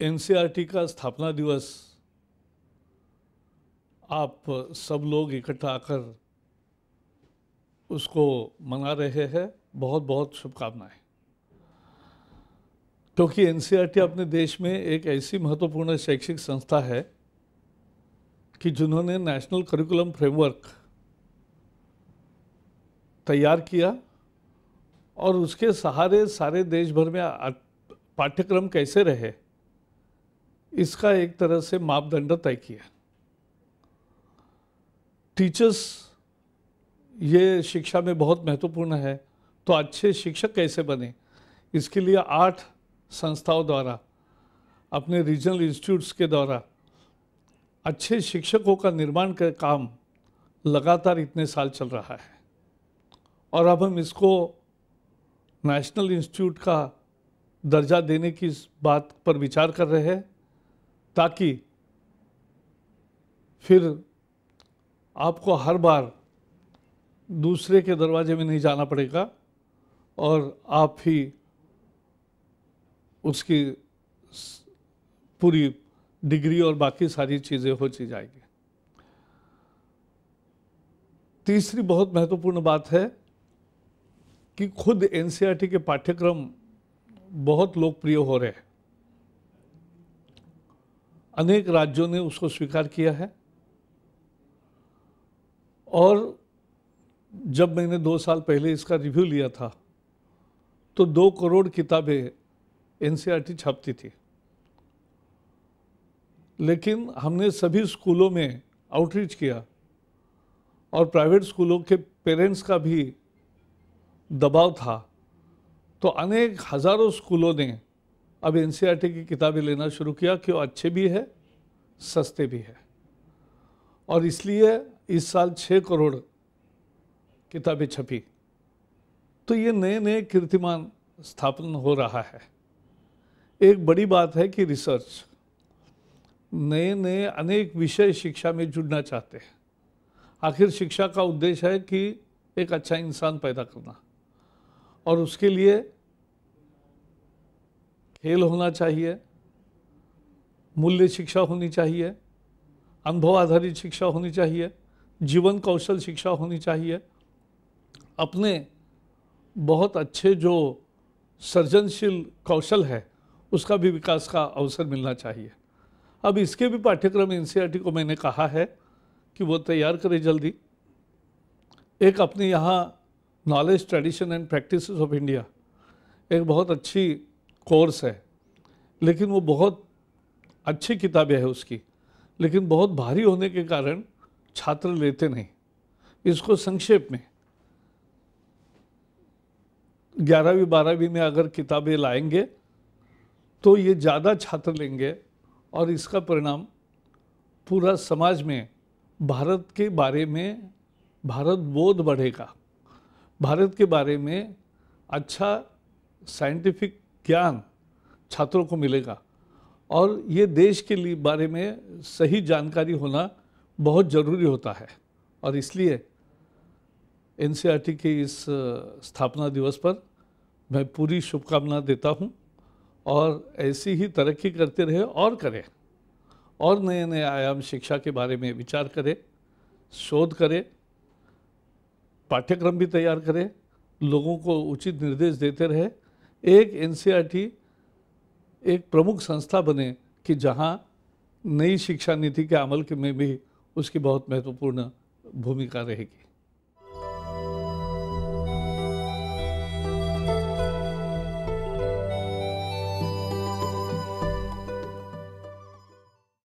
NCERT का स्थापना दिवस, आप सब लोग इकट्ठा आकर उसको मना रहे हैं। बहुत बहुत शुभकामनाएँ। क्योंकि एनसीईआरटी अपने देश में एक ऐसी महत्वपूर्ण शैक्षिक संस्था है कि जिन्होंने नेशनल करिकुलम फ्रेमवर्क तैयार किया और उसके सहारे सारे देश भर में पाठ्यक्रम कैसे रहे, इसका एक तरह से मापदंड तय किया। टीचर्स ये शिक्षा में बहुत महत्वपूर्ण है तो अच्छे शिक्षक कैसे बने? इसके लिए आठ संस्थाओं द्वारा, अपने रीजनल इंस्टीट्यूट्स के द्वारा, अच्छे शिक्षकों का निर्माण का काम लगातार इतने साल चल रहा है। और अब हम इसको नेशनल इंस्टीट्यूट का दर्जा देने की इस बात पर विचार कर रहे हैं, ताकि फिर आपको हर बार दूसरे के दरवाजे में नहीं जाना पड़ेगा और आप ही उसकी पूरी डिग्री और बाकी सारी चीज़ें हो ची जाएगी। तीसरी बहुत महत्वपूर्ण बात है कि खुद एनसीईआरटी के पाठ्यक्रम बहुत लोकप्रिय हो रहे हैं। अनेक राज्यों ने उसको स्वीकार किया है। और जब मैंने दो साल पहले इसका रिव्यू लिया था तो दो करोड़ किताबें एनसीईआरटी छापती थी। लेकिन हमने सभी स्कूलों में आउटरीच किया और प्राइवेट स्कूलों के पेरेंट्स का भी दबाव था। तो अनेक हज़ारों स्कूलों ने अब एन की किताबें लेना शुरू किया कि वो अच्छे भी है, सस्ते भी है। और इसलिए इस साल छः करोड़ किताबें छपी। तो ये नए नए कीर्तिमान स्थापन हो रहा है। एक बड़ी बात है कि रिसर्च नए नए अनेक विषय शिक्षा में जुड़ना चाहते हैं। आखिर शिक्षा का उद्देश्य है कि एक अच्छा इंसान पैदा करना और उसके लिए खेल होना चाहिए, मूल्य शिक्षा होनी चाहिए, अनुभव आधारित शिक्षा होनी चाहिए, जीवन कौशल शिक्षा होनी चाहिए। अपने बहुत अच्छे जो सृजनशील कौशल है उसका भी विकास का अवसर मिलना चाहिए। अब इसके भी पाठ्यक्रम एन को मैंने कहा है कि वो तैयार करें जल्दी। एक अपने यहाँ knowledge tradition and practice of India एक बहुत अच्छी कोर्स है, लेकिन वो बहुत अच्छी किताबें है उसकी। लेकिन बहुत भारी होने के कारण छात्र लेते नहीं। इसको संक्षेप में, ग्यारहवीं बारहवीं में अगर किताबें लाएँगे तो ये ज़्यादा छात्र लेंगे और इसका परिणाम पूरा समाज में, भारत के बारे में, भारत बोध बढ़ेगा। भारत के बारे में अच्छा साइंटिफिक ज्ञान छात्रों को मिलेगा। और ये देश के लिए बारे में सही जानकारी होना बहुत ज़रूरी होता है। और इसलिए एन के इस स्थापना दिवस पर मैं पूरी शुभकामना देता हूँ। और ऐसी ही तरक्की करते रहे और करें। और नए नए आयाम शिक्षा के बारे में विचार करें, शोध करें, पाठ्यक्रम भी तैयार करें, लोगों को उचित निर्देश देते रहे। एक एन एक प्रमुख संस्था बने कि जहाँ नई शिक्षा नीति के अमल के में भी उसकी बहुत महत्वपूर्ण भूमिका रहेगी।